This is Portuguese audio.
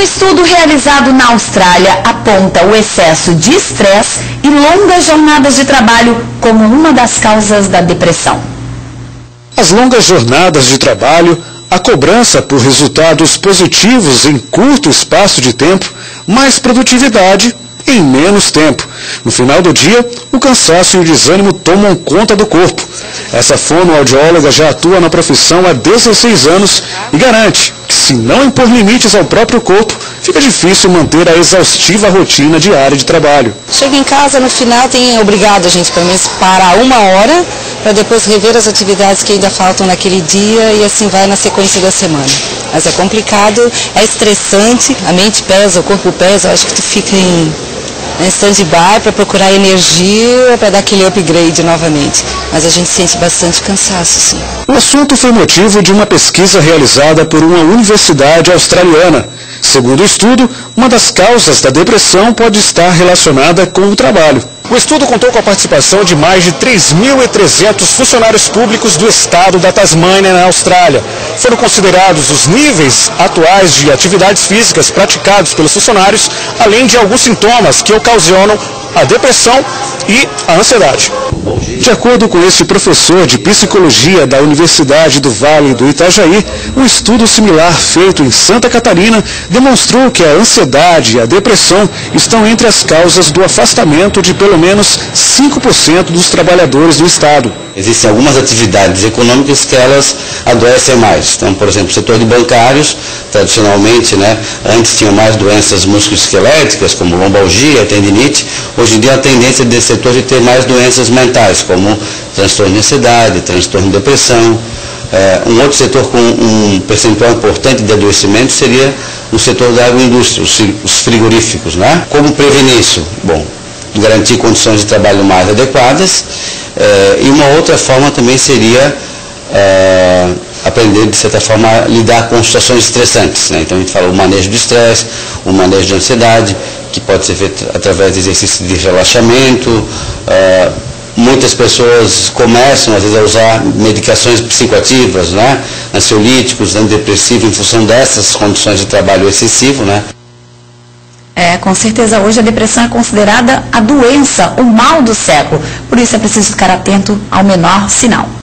Um estudo realizado na Austrália aponta o excesso de estresse e longas jornadas de trabalho como uma das causas da depressão. As longas jornadas de trabalho, a cobrança por resultados positivos em curto espaço de tempo, mais produtividade em menos tempo. No final do dia, o cansaço e o desânimo tomam conta do corpo. Essa fonoaudióloga já atua na profissão há 16 anos e garante se não impor limites ao próprio corpo, fica difícil manter a exaustiva rotina diária de trabalho. Chega em casa, no final, tem obrigado a gente, pelo menos, parar uma hora para depois rever as atividades que ainda faltam naquele dia e assim vai na sequência da semana. Mas é complicado, é estressante, a mente pesa, o corpo pesa, acho que tu fica em em stand-by para procurar energia para dar aquele upgrade novamente. Mas a gente sente bastante cansaço, sim. O assunto foi motivo de uma pesquisa realizada por uma universidade australiana. Segundo o estudo, uma das causas da depressão pode estar relacionada com o trabalho. O estudo contou com a participação de mais de 3.300 funcionários públicos do estado da Tasmânia, na Austrália. Foram considerados os níveis atuais de atividades físicas praticados pelos funcionários, além de alguns sintomas que ocasionam a depressão e a ansiedade. De acordo com este professor de psicologia da Universidade do Vale do Itajaí, um estudo similar feito em Santa Catarina demonstrou que a ansiedade e a depressão estão entre as causas do afastamento de pelo menos 5% dos trabalhadores do Estado. Existem algumas atividades econômicas que elas adoecem mais. Então, por exemplo, o setor de bancários, tradicionalmente, né, antes tinha mais doenças musculoesqueléticas, como lombalgia, tendinite. Hoje em dia a tendência desse setor de ter mais doenças mentais, como transtorno de ansiedade, transtorno de depressão. É, um outro setor com um percentual importante de adoecimento seria o setor da agroindústria, os frigoríficos. Né? Como prevenir isso? Bom, garantir condições de trabalho mais adequadas é, e uma outra forma também seria é, aprender, de certa forma, a lidar com situações estressantes. Né? Então a gente fala o manejo do estresse, o manejo de ansiedade, que pode ser feito através de exercícios de relaxamento. É, muitas pessoas começam, às vezes, a usar medicações psicoativas, né? ansiolíticos, antidepressivos, em função dessas condições de trabalho excessivo. Né? É, com certeza hoje a depressão é considerada a doença, o mal do século. Por isso é preciso ficar atento ao menor sinal.